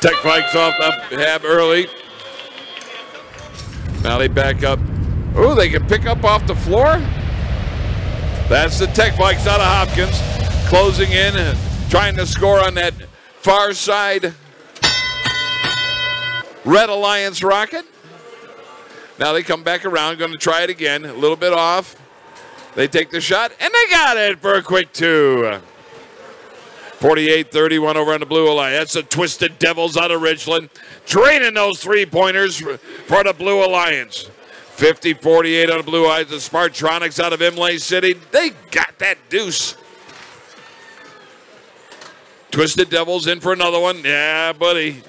Tech Vikes off the hab early. Now they back up. Oh, they can pick up off the floor. That's the Tech Vikes out of Hopkins. Closing in, and trying to score on that far side. Red Alliance Rocket. Now they come back around, going to try it again. A little bit off. They take the shot, and they got it for a quick two. 48 31 over on the Blue Alliance. That's the Twisted Devils out of Richland. Draining those three pointers for the Blue Alliance. 50 48 on the Blue Eyes. The Smartronics out of Imlay City. They got that deuce. Twisted Devils in for another one. Yeah, buddy.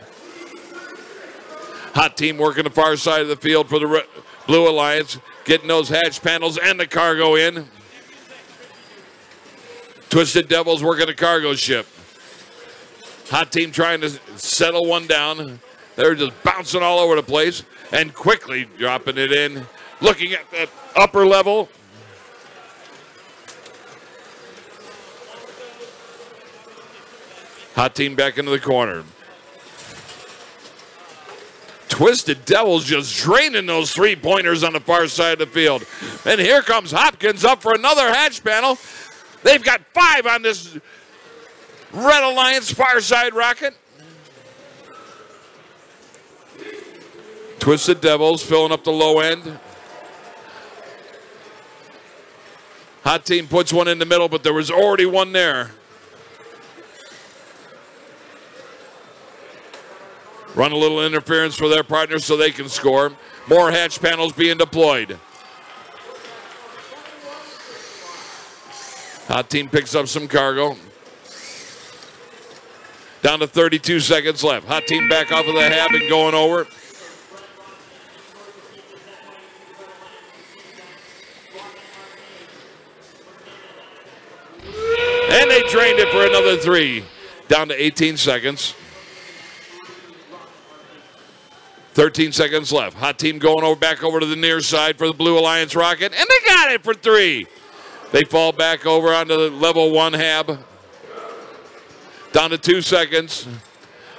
Hot team working the far side of the field for the Blue Alliance. Getting those hatch panels and the cargo in. Twisted Devils working a cargo ship. Hot team trying to settle one down. They're just bouncing all over the place and quickly dropping it in. Looking at the upper level. Hot team back into the corner. Twisted Devils just draining those three pointers on the far side of the field. And here comes Hopkins up for another hatch panel. They've got five on this Red Alliance far side rocket. Twisted Devils filling up the low end. Hot team puts one in the middle, but there was already one there. Run a little interference for their partners so they can score. More hatch panels being deployed. Hot team picks up some cargo. Down to 32 seconds left. Hot team back off of the hab and going over. And they drained it for another three. Down to 18 seconds. 13 seconds left. Hot team going over back over to the near side for the Blue Alliance Rocket, and they got it for three. They fall back over onto the level one hab. Down to two seconds.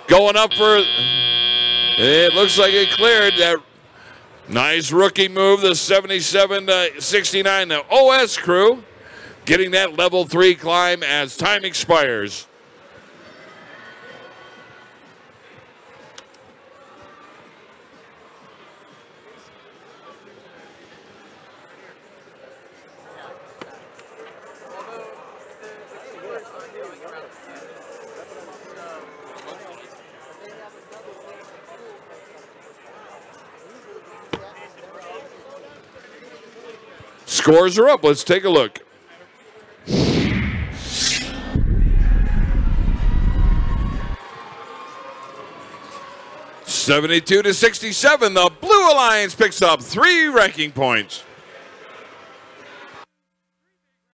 Going up for, it looks like it cleared. That nice rookie move, the 77 to 69, the OS crew getting that level three climb as time expires. Scores are up. Let's take a look. Seventy-two to sixty-seven. The Blue Alliance picks up three ranking points.